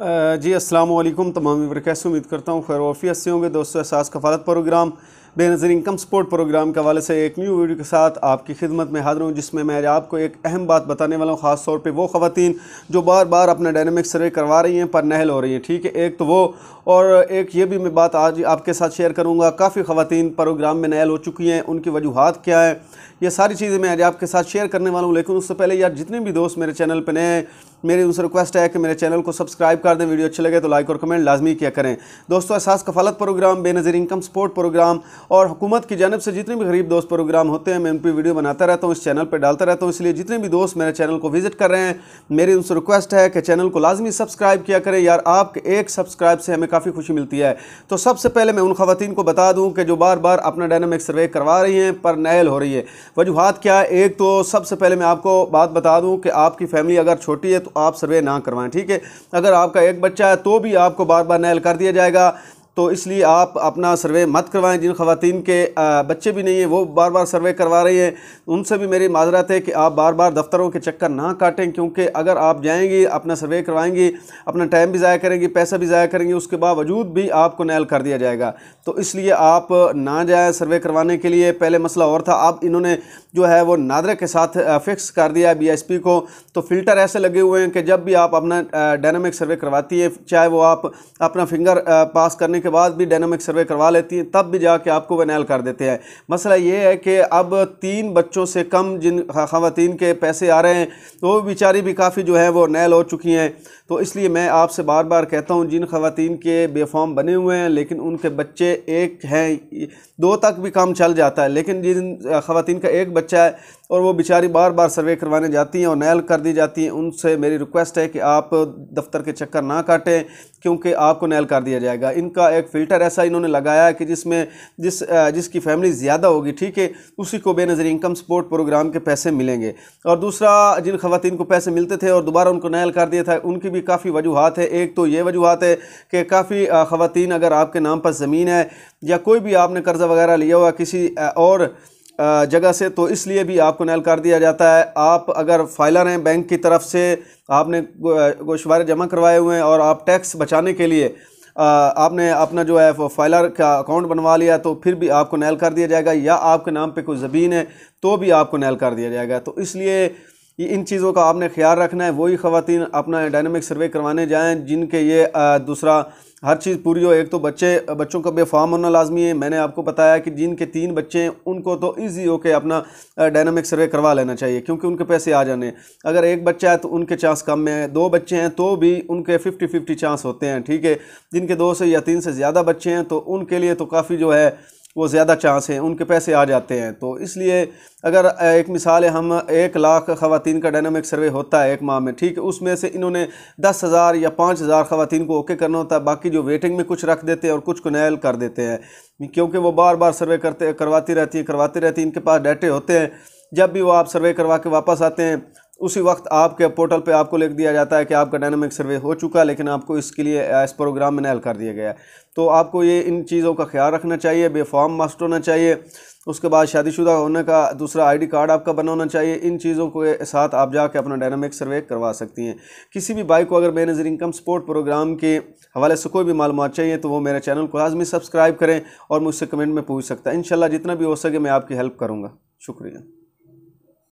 जी अस्सलाम वालेकुम तमाम व्यूवर कैसे उम्मीद करता हूँ खैर वाफियत से होंगे। दोस्तों Ehsaas Kafaalat programme Benazir income support programme के हवाले से एक न्यू वीडियो के साथ आपकी खिदमत में हाजिर हूँ, जिसमें मैं आपको एक अहम बात बताने वाला हूँ ख़ास तौर पे वो ख़वातीन जो बार बार अपना डायनेमिक सर्वे करवा रही हैं, पर नहल हो रही हैं, ठीक है? एक तो वो, और एक ये भी मैं बात आज आपके साथ शेयर करूँगा, काफ़ी ख़वातीन प्रोग्राम में नहल हो चुकी हैं, उनकी वजूहत क्या है, ये सारी चीज़ें मैं आज आपके साथ शेयर करने वाला हूँ, लेकिन उससे पहले यार जितने भी दोस्त मेरे चैनल पर नए मेरी उनसे रिक्वेस्ट है कि मेरे चैनल को सब्सक्राइब कर दें, वीडियो अच्छे लगे तो लाइक और कमेंट लाजमी किया करें। दोस्तों Ehsaas Kafaalat programme, Benazir income support programme और हुकूमत की जानब से जितने भी गरीब दोस्त प्रोग्राम होते हैं, मैं उन पर वीडियो बनाता रहता हूँ, इस चैनल पर डालता रहता हूँ, इसलिए जितने भी दोस्त मेरे चैनल को विज़िट कर रहे हैं, मेरी उनसे रिक्वेस्ट है कि चैनल को लाजमी सब्सक्राइब किया करें। यार, आपके एक सब्सक्राइब से हमें काफ़ी खुशी मिलती है। तो सबसे पहले मैं उन खवतिन को बता दूँ कि जो बार बार अपना डायनामिक सर्वे करवा रही हैं, पर नहल हो रही है। वजूहत क्या है? एक तो सबसे पहले मैं आपको बात बता दूँ कि आपकी फैमिली अगर छोटी है तो आप सर्वे ना करवाएँ, ठीक है? अगर आपका एक बच्चा है तो भी आपको बार बार नहल कर दिया जाएगा। तो इसलिए आप अपना सर्वे मत करवाएँ। जिन खवतिन के बच्चे भी नहीं हैं, वो बार बार सर्वे करवा रही हैं। उनसे भी मेरी माजरत है कि आप बार बार दफ्तरों के चक्कर ना काटें, क्योंकि अगर आप जाएँगी, अपना सर्वे करवाएँगी, अपना टाइम भी ज़ाया करेंगी, पैसा भी ज़ाया करेंगी, उसके बावजूद भी आपको नैल कर दिया जाएगा। तो इसलिए आप ना जाएँ सर्वे करवाने के लिए। पहले मसला और था, अब इन्होंने जो है वो नादरे के साथ फिक्स कर दिया बी एस पी को। तो फ़िल्टर ऐसे लगे हुए हैं कि जब भी आप अपना डायनामिक सर्वे करवाती है, चाहे वो आप अपना फिंगर पास करने के बाद भी डायनामिक सर्वे करवा लेती हैं, तब भी जाके आपको वह नैल कर देते हैं। मसला ये है कि अब तीन बच्चों से कम जिन खातन के पैसे आ रहे हैं तो वो बेचारी भी काफ़ी जो है वो नैल हो चुकी हैं। तो इसलिए मैं आपसे बार बार कहता हूँ, जिन खातन के बेफॉर्म बने हुए हैं, लेकिन उनके बच्चे एक हैं, दो तक भी काम चल जाता है, लेकिन जिन खातन का एक बच्चा है और वो बेचारी बार बार सर्वे करवाने जाती हैं और नैल कर दी जाती हैं। उनसे मेरी रिक्वेस्ट है कि आप दफ्तर के चक्कर ना काटें, क्योंकि आपको नैल कर दिया जाएगा। इनका एक फ़िल्टर ऐसा इन्होंने लगाया है कि जिसमें जिस जिसकी फैमिली ज़्यादा होगी, ठीक है, उसी को बेनज़र इनकम सपोर्ट प्रोग्राम के पैसे मिलेंगे। और दूसरा, जिन खवतिन को पैसे मिलते थे और दोबारा उनको नैल कर दिया था, उनकी भी काफ़ी वजूहत है। एक तो ये वजूहत है कि काफ़ी खवतिन अगर आपके नाम पर ज़मीन है या कोई भी आपने कर्ज़ा वगैरह लिया हुआ किसी और जगह से तो इसलिए भी आपको नैल कर दिया जाता है। आप अगर फाइलर हैं बैंक की तरफ़ से, आपने गोशवारे जमा करवाए हुए हैं और आप टैक्स बचाने के लिए आपने अपना जो है फाइलर का अकाउंट बनवा लिया तो फिर भी आपको नैल कर दिया जाएगा, या आपके नाम पे कोई ज़मीन है तो भी आपको नैल कर दिया जाएगा। तो इसलिए इन चीज़ों का आपने ख्याल रखना है, वही ख़वान अपना डायनेमिक सर्वे करवाने जाएँ, जिनके ये दूसरा हर चीज़ पूरी हो, एक तो बच्चे, बच्चों का भी फॉर्म होना लाजमी है। मैंने आपको बताया कि जिनके तीन बच्चे हैं, उनको तो ईजी हो के अपना डायनामिक सर्वे करवा लेना चाहिए, क्योंकि उनके पैसे आ जाने अगर एक बच्चा है तो उनके चांस कम है, दो बच्चे हैं तो भी उनके फिफ्टी फिफ्टी चांस होते हैं, ठीक है? जिनके दो से या तीन से ज़्यादा बच्चे हैं तो उनके लिए तो काफ़ी जो है वो ज़्यादा चांस हैं, उनके पैसे आ जाते हैं। तो इसलिए अगर एक मिसाल है, हम एक लाख ख़वान का डायनामिक सर्वे होता है एक माह में, ठीक है, उसमें से इन्होंने दस हज़ार या पाँच हज़ार ख़वान को ओके करना होता है, बाकी जो वेटिंग में कुछ रख देते हैं और कुछ को नैल कर देते हैं। क्योंकि वो बार बार सर्वे करते, करवाती रहती हैं, करवाती रहती हैं, इनके पास डाटे होते हैं। जब भी वो आप सर्वे करवा के वापस आते हैं उसी वक्त आपके पोर्टल पे आपको लिख दिया जाता है कि आपका डायनामिक सर्वे हो चुका है, लेकिन आपको इसके लिए इस प्रोग्राम में नैल कर दिया गया है। तो आपको ये इन चीज़ों का ख्याल रखना चाहिए बेफॉर्म मस्ट होना चाहिए, उसके बाद शादीशुदा होने का दूसरा आईडी कार्ड आपका बना होना चाहिए, इन चीज़ों के साथ आप जाके अपना डायनामिक सर्वे करवा सकती हैं। किसी भी बाइक को अगर बेनज़र इनकम सपोर्ट प्रोग्राम के हवाले से कोई भी मालूम चाहिए तो वो मेरे चैनल को लाजमी सब्सक्राइब करें और मुझसे कमेंट में पूछ सकता है। इन जितना भी हो सके मैं आपकी हेल्प करूँगा। शुक्रिया।